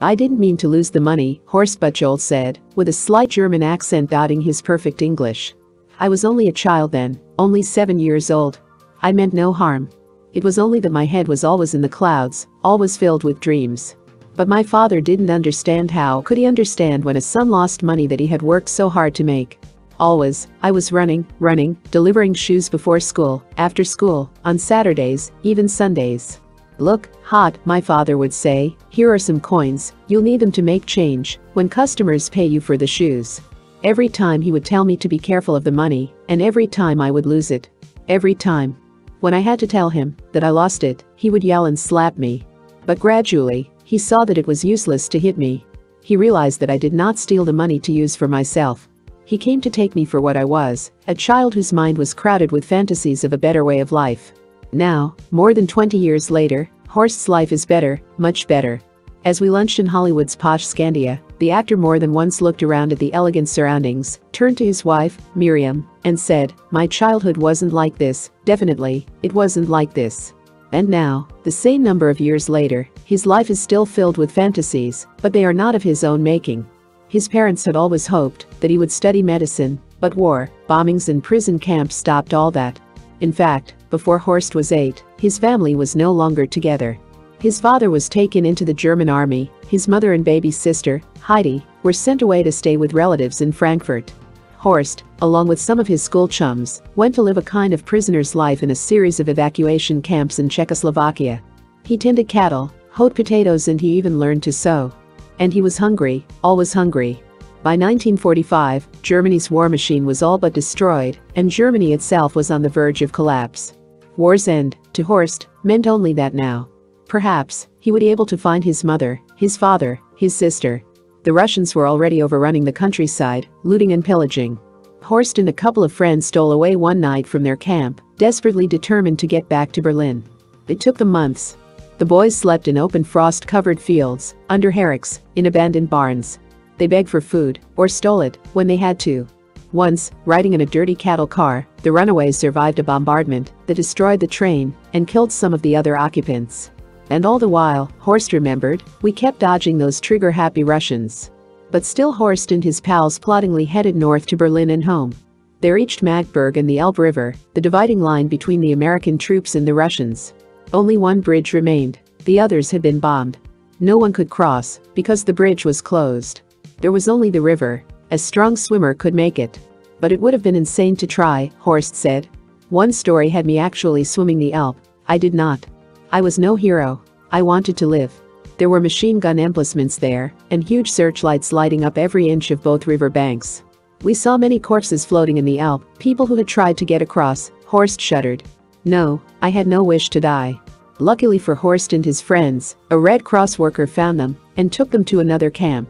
I didn't mean to lose the money, Horst Buchholz said, with a slight German accent dotting his perfect English. I was only a child then, only seven years old. I meant no harm. It was only that my head was always in the clouds, always filled with dreams. But my father didn't understand how could he understand when a son lost money that he had worked so hard to make. Always, I was running, running, delivering shoes before school, after school, on Saturdays, even Sundays. Look, Horst, my father would say, here are some coins, you'll need them to make change when customers pay you for the shoes. Every time he would tell me to be careful of the money, and every time I would lose it. Every time. When I had to tell him that I lost it, he would yell and slap me. But gradually, he saw that it was useless to hit me. He realized that I did not steal the money to use for myself. He came to take me for what I was, a child whose mind was crowded with fantasies of a better way of life. Now, more than 20 years later, Horst's life is better, much better. As we lunched in Hollywood's posh Scandia, the actor more than once looked around at the elegant surroundings, turned to his wife, Myriam, and said, My childhood wasn't like this, definitely, it wasn't like this. And now, the same number of years later, his life is still filled with fantasies, but they are not of his own making. His parents had always hoped that he would study medicine, but war, bombings and prison camps stopped all that. In fact, before Horst was eight, his family was no longer together. His father was taken into the German army, his mother and baby sister, Heidi, were sent away to stay with relatives in Frankfurt. Horst, along with some of his school chums, went to live a kind of prisoner's life in a series of evacuation camps in Czechoslovakia. He tended cattle, hoed potatoes and he even learned to sew. And he was hungry, always hungry. By 1945, Germany's war machine was all but destroyed, and Germany itself was on the verge of collapse. War's end, to Horst, meant only that now. Perhaps, he would be able to find his mother, his father, his sister. The Russians were already overrunning the countryside, looting and pillaging. Horst and a couple of friends stole away one night from their camp, desperately determined to get back to Berlin. It took them months. The boys slept in open frost-covered fields, under hayricks, in abandoned barns. They begged for food, or stole it, when they had to. Once, riding in a dirty cattle car, the runaways survived a bombardment that destroyed the train and killed some of the other occupants. And all the while, Horst remembered, we kept dodging those trigger-happy Russians. But still Horst and his pals ploddingly headed north to Berlin and home. They reached Magdeburg and the Elbe River, the dividing line between the American troops and the Russians. Only one bridge remained, the others had been bombed. No one could cross, because the bridge was closed. There was only the river, a strong swimmer could make it. But it would have been insane to try, Horst said. One story had me actually swimming the Elbe, I did not. I was no hero. I wanted to live. There were machine gun emplacements there, and huge searchlights lighting up every inch of both river banks. We saw many corpses floating in the Elbe, people who had tried to get across, Horst shuddered. No, I had no wish to die. Luckily for Horst and his friends, a Red Cross worker found them and took them to another camp.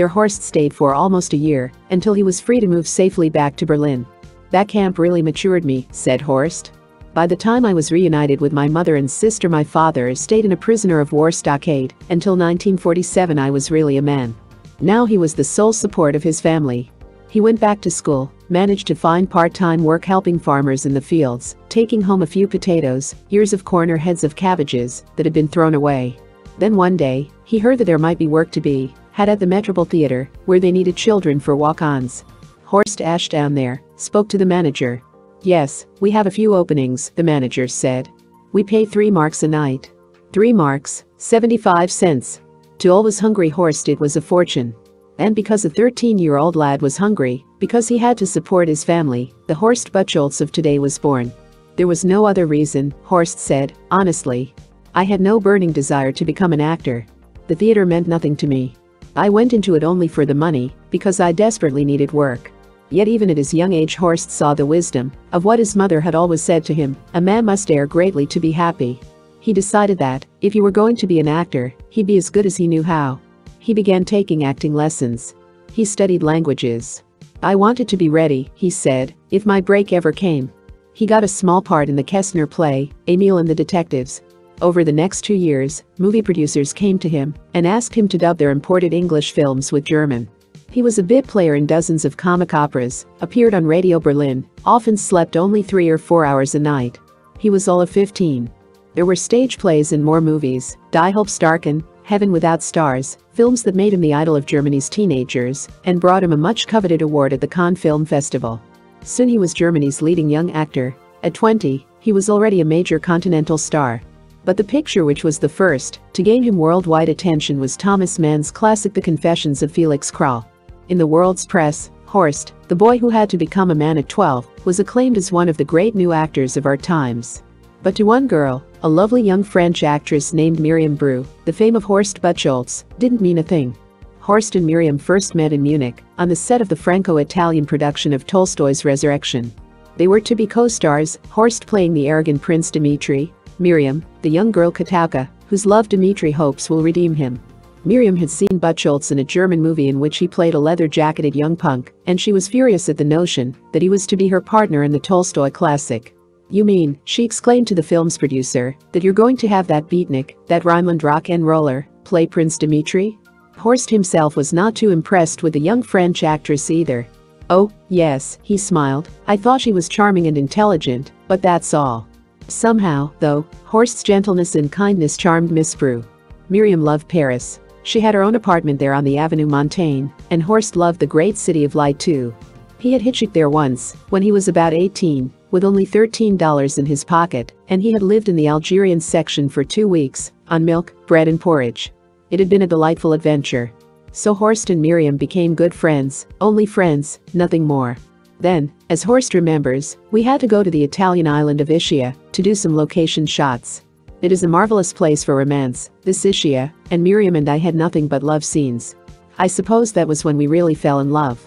There Horst stayed for almost a year, until he was free to move safely back to Berlin. That camp really matured me, said Horst. By the time I was reunited with my mother and sister my father stayed in a prisoner of war stockade, until 1947 I was really a man. Now he was the sole support of his family. He went back to school, managed to find part-time work helping farmers in the fields, taking home a few potatoes, ears of corn or heads of cabbages that had been thrown away. Then one day, he heard that there might be work to be had at the Metropole Theater, where they needed children for walk-ons. Horst Ashdown there, spoke to the manager, Yes, we have a few openings, the manager said. We pay 3 marks a night. 3 marks, 75 cents. To always hungry Horst it was a fortune. And because a 13-year-old lad was hungry, because he had to support his family, the Horst Buchholz of today was born. There was no other reason, Horst said, honestly. I had no burning desire to become an actor. The theater meant nothing to me. I went into it only for the money, because I desperately needed work. Yet even at his young age Horst saw the wisdom of what his mother had always said to him, a man must dare greatly to be happy. He decided that, if he were going to be an actor, he'd be as good as he knew how. He began taking acting lessons. He studied languages. I wanted to be ready, he said, if my break ever came. He got a small part in the Kästner play, Emil and the Detectives. Over the next two years, movie producers came to him and asked him to dub their imported English films with German. He was a bit player in dozens of comic operas, appeared on Radio Berlin, often slept only three or four hours a night. He was all of 15. There were stage plays and more movies, Die Halbstarken, Heaven Without Stars, films that made him the idol of Germany's teenagers and brought him a much coveted award at the Cannes Film Festival. Soon he was Germany's leading young actor. At 20, he was already a major continental star. But the picture which was the first to gain him worldwide attention was Thomas Mann's classic The Confessions of Felix Krull. In the world's press, Horst, the boy who had to become a man at 12, was acclaimed as one of the great new actors of our times. But to one girl, a lovely young French actress named Myriam Bru, the fame of Horst Buchholz, didn't mean a thing. Horst and Myriam first met in Munich, on the set of the Franco-Italian production of Tolstoy's Resurrection. They were to be co-stars, Horst playing the arrogant Prince Dmitri, Myriam, the young girl Katauka, whose love Dmitri hopes will redeem him. Myriam had seen Buchholz in a German movie in which he played a leather-jacketed young punk, and she was furious at the notion that he was to be her partner in the Tolstoy classic. You mean, she exclaimed to the film's producer, that you're going to have that beatnik, that Rhineland rock and roller, play Prince Dmitri? Horst himself was not too impressed with the young French actress either. Oh, yes, he smiled, I thought she was charming and intelligent, but that's all. Somehow, though, Horst's gentleness and kindness charmed Miss Bru. Myriam loved Paris. She had her own apartment there on the Avenue Montaigne, and Horst loved the great city of light too. He had hitchhiked there once, when he was about 18, with only $13 in his pocket, and he had lived in the Algerian section for two weeks, on milk, bread and porridge. It had been a delightful adventure. So Horst and Myriam became good friends, only friends, nothing more. Then, as Horst remembers, we had to go to the Italian island of Ischia to do some location shots. It is a marvelous place for romance, this Ischia, and Myriam and I had nothing but love scenes. I suppose that was when we really fell in love.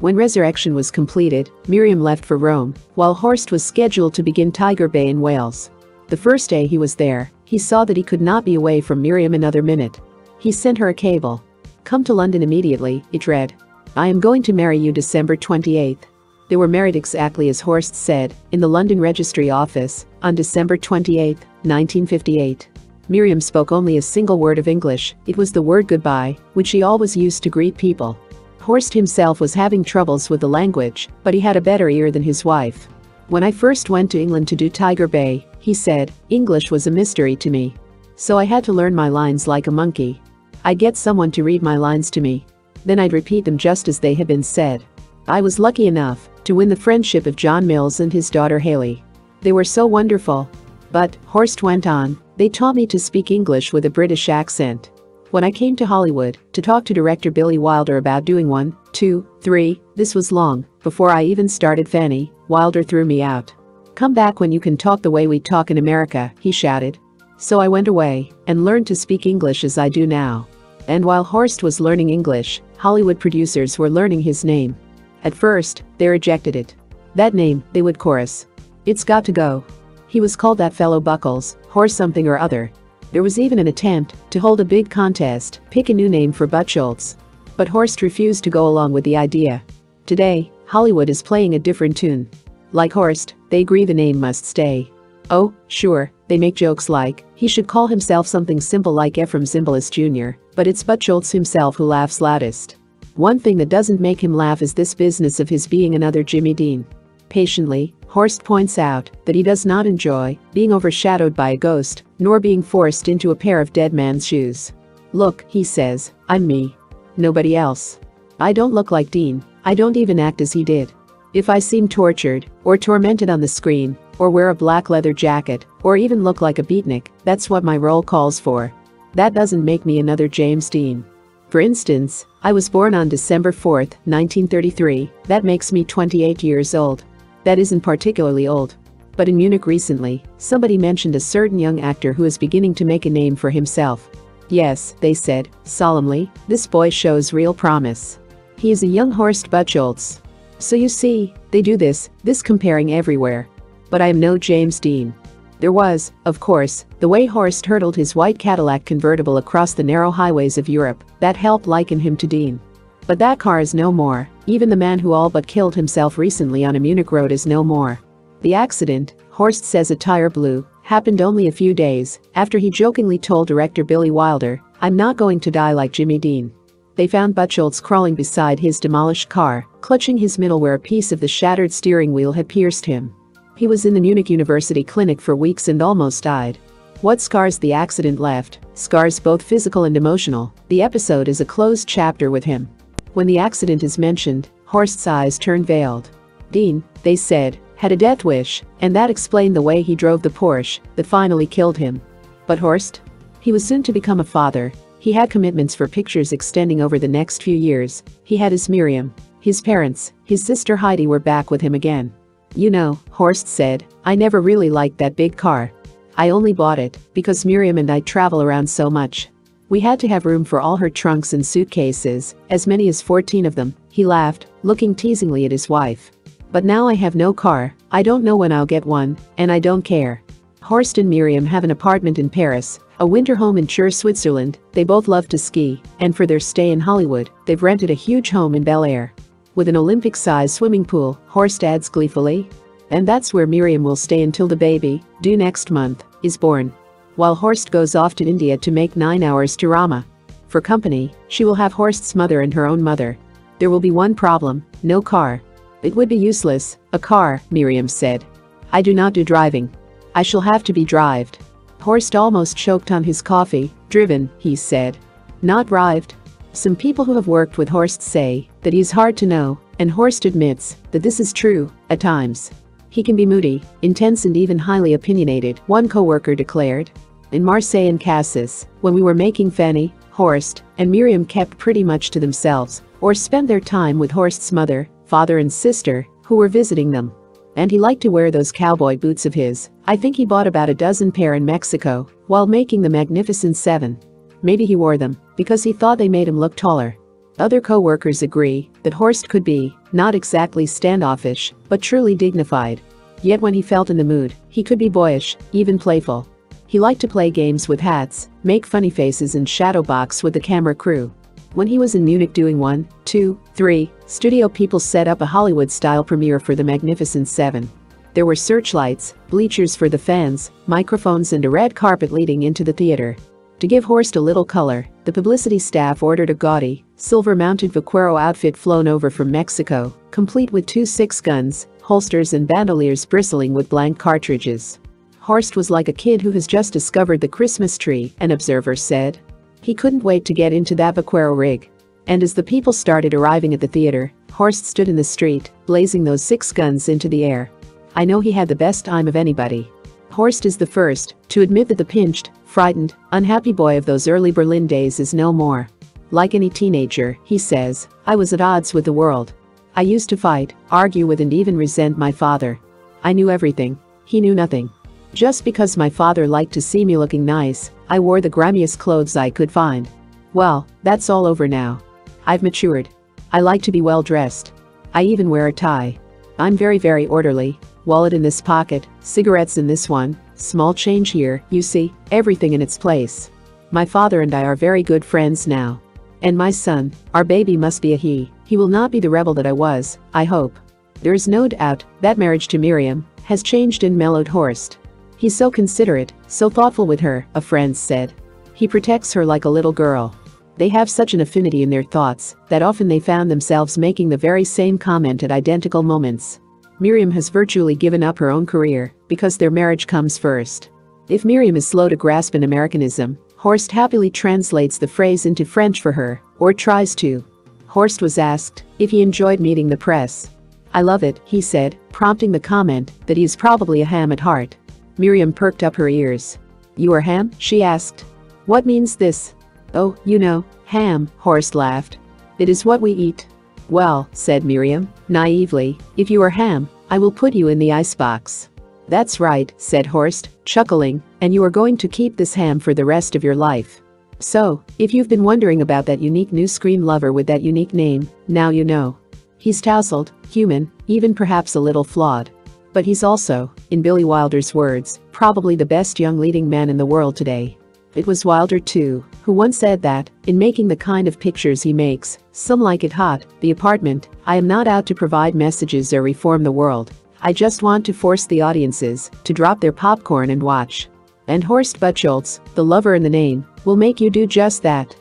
When Resurrection was completed, Myriam left for Rome, while Horst was scheduled to begin Tiger Bay in Wales. The first day he was there, he saw that he could not be away from Myriam another minute. He sent her a cable. Come to London immediately, it read. I am going to marry you December 28th. They were married exactly as Horst said, in the London Registry Office, on December 28, 1958. Myriam spoke only a single word of English, it was the word goodbye, which she always used to greet people. Horst himself was having troubles with the language, but he had a better ear than his wife. When I first went to England to do Tiger Bay, he said, English was a mystery to me. So I had to learn my lines like a monkey. I'd get someone to read my lines to me. Then I'd repeat them just as they had been said. I was lucky enough to win the friendship of John Mills and his daughter Hayley. They were so wonderful. But, Horst went on, they taught me to speak English with a British accent. When I came to Hollywood to talk to director Billy Wilder about doing one, two, three, this was long, before I even started Fanny, Wilder threw me out. Come back when you can talk the way we talk in America, he shouted. So I went away and learned to speak English as I do now. And while Horst was learning English, Hollywood producers were learning his name. At first, they rejected it. That name, they would chorus. It's got to go. He was called that fellow Buckles, horse something or other. There was even an attempt to hold a big contest, pick a new name for Buchholz. But Horst refused to go along with the idea. Today, Hollywood is playing a different tune. Like Horst, they agree the name must stay. Oh, sure, they make jokes like, he should call himself something simple like Efrem Zimbalist Jr., but it's Buchholz himself who laughs loudest. One thing that doesn't make him laugh is this business of his being another Jimmy Dean. Patiently, Horst points out that he does not enjoy being overshadowed by a ghost, nor being forced into a pair of dead man's shoes. Look, he says, I'm me. Nobody else. I don't look like Dean, I don't even act as he did. If I seem tortured, or tormented on the screen, or wear a black leather jacket, or even look like a beatnik, that's what my role calls for. That doesn't make me another James Dean. For instance, I was born on December 4, 1933, that makes me 28 years old. That isn't particularly old. But in Munich recently, somebody mentioned a certain young actor who is beginning to make a name for himself. Yes, they said, solemnly, this boy shows real promise. He is a young Horst Buchholz. So you see, they do this, this comparing everywhere. But I am no James Dean. There was, of course, the way Horst hurtled his white Cadillac convertible across the narrow highways of Europe that helped liken him to Dean. But that car is no more, even the man who all but killed himself recently on a Munich road is no more. The accident, Horst says a tire blew, happened only a few days after he jokingly told director Billy Wilder, I'm not going to die like Jimmy Dean. They found Buchholz crawling beside his demolished car, clutching his middle where a piece of the shattered steering wheel had pierced him. He was in the Munich University clinic for weeks and almost died. What scars the accident left, scars both physical and emotional, the episode is a closed chapter with him. When the accident is mentioned, Horst's eyes turn veiled. Dean, they said, had a death wish, and that explained the way he drove the Porsche that finally killed him. But Horst? He was soon to become a father. He had commitments for pictures extending over the next few years. He had his Myriam. His parents, his sister Heidi were back with him again. You know, Horst said, I never really liked that big car. I only bought it because Myriam and I travel around so much. We had to have room for all her trunks and suitcases, as many as 14 of them, he laughed, looking teasingly at his wife. But now I have no car, I don't know when I'll get one, and I don't care. Horst and Myriam have an apartment in Paris, a winter home in Chur, Switzerland, they both love to ski, and for their stay in Hollywood, they've rented a huge home in Bel Air. With an Olympic-sized swimming pool, Horst adds gleefully. And that's where Myriam will stay until the baby, due next month, is born. While Horst goes off to India to make 9 hours to Rama. For company, she will have Horst's mother and her own mother. There will be one problem, no car. It would be useless, a car, Myriam said. I do not do driving. I shall have to be drived. Horst almost choked on his coffee, driven, he said. Not drived. Some people who have worked with Horst say that he's hard to know, and Horst admits that this is true, at times. He can be moody, intense and even highly opinionated, one coworker declared. In Marseille and Cassis, when we were making Fanny, Horst, and Myriam kept pretty much to themselves, or spent their time with Horst's mother, father and sister, who were visiting them. And he liked to wear those cowboy boots of his, I think he bought about a dozen pair in Mexico, while making the Magnificent Seven. Maybe he wore them, because he thought they made him look taller. Other co-workers agree that Horst could be, not exactly standoffish, but truly dignified. Yet when he felt in the mood, he could be boyish, even playful. He liked to play games with hats, make funny faces and shadow box with the camera crew. When he was in Munich doing one, two, three, studio people set up a Hollywood-style premiere for The Magnificent Seven. There were searchlights, bleachers for the fans, microphones and a red carpet leading into the theater. To give Horst a little color, the publicity staff ordered a gaudy, silver-mounted Vaquero outfit flown over from Mexico, complete with two six guns, holsters and bandoliers bristling with blank cartridges. Horst was like a kid who has just discovered the Christmas tree, an observer said. He couldn't wait to get into that vaquero rig. And as the people started arriving at the theater, Horst stood in the street, blazing those six guns into the air. I know he had the best time of anybody. Horst is the first to admit that the pinched, frightened, unhappy boy of those early Berlin days is no more. Like any teenager, he says, I was at odds with the world. I used to fight, argue with and even resent my father. I knew everything. He knew nothing. Just because my father liked to see me looking nice, I wore the grimiest clothes I could find. Well, that's all over now. I've matured. I like to be well dressed. I even wear a tie. I'm very very orderly. Wallet in this pocket, cigarettes in this one, small change here, you see, everything in its place. My father and I are very good friends now. And my son, our baby must be a he, he will not be the rebel that I was, I hope. There is no doubt that marriage to Myriam has changed and mellowed Horst. He's so considerate, so thoughtful with her, a friend said. He protects her like a little girl. They have such an affinity in their thoughts that often they found themselves making the very same comment at identical moments. Myriam has virtually given up her own career because their marriage comes first. If Myriam is slow to grasp an Americanism, Horst happily translates the phrase into French for her, or tries to. Horst was asked if he enjoyed meeting the press. I love it, he said, prompting the comment that he is probably a ham at heart. Myriam perked up her ears. You are ham? she asked. What means this? Oh, you know, ham, Horst laughed. It is what we eat. Well, said Myriam, naively, if you are ham, I will put you in the icebox. That's right, said Horst, chuckling, and you are going to keep this ham for the rest of your life. So, if you've been wondering about that unique new screen lover with that unique name, now you know. He's tousled, human, even perhaps a little flawed. But he's also, in Billy Wilder's words, probably the best young leading man in the world today. It was Wilder too, who once said that, in making the kind of pictures he makes, some like it hot, the apartment, I am not out to provide messages or reform the world. I just want to force the audiences to drop their popcorn and watch. And Horst Buchholz, the lover in the name, will make you do just that.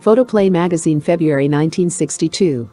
Photoplay magazine February 1962